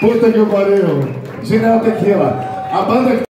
Puta que pariu. Ginel Tequila. A banda